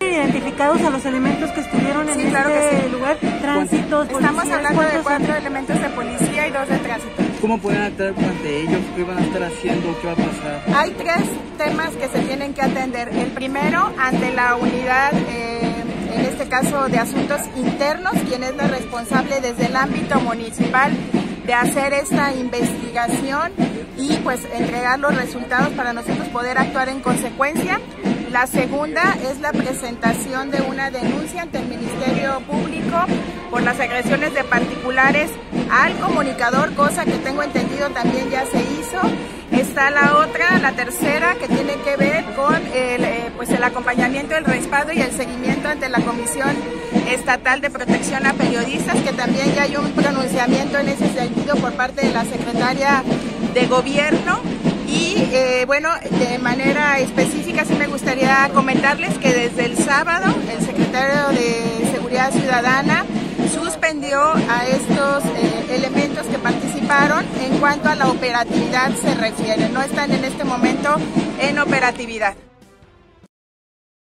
identificados a los elementos que estuvieron en sí, claro este sí. lugar? Tránsitos, Estamos hablando de cuatro elementos de policía y dos de tránsito. ¿Cómo pueden actuar ante ellos? ¿Qué van a estar haciendo? ¿Qué va a pasar? Hay tres temas que se tienen que atender. El primero, ante la unidad, eh, en este caso de asuntos internos, quien es la responsable desde el ámbito municipal de hacer esta investigación y pues entregar los resultados para nosotros poder actuar en consecuencia. La segunda es la presentación de una denuncia ante el Ministerio Público por las agresiones de particulares al comunicador, cosa que tengo entendido también ya se hizo. Está la otra, la tercera, que tiene que ver con el, eh, pues el acompañamiento, el respaldo y el seguimiento ante la Comisión Estatal de Protección a Periodistas, que también ya hay un pronunciamiento en ese sentido por parte de la Secretaria de Gobierno. Eh, bueno, de manera específica sí me gustaría comentarles que desde el sábado el secretario de Seguridad Ciudadana suspendió a estos eh, elementos que participaron en cuanto a la operatividad se refiere. No están en este momento en operatividad.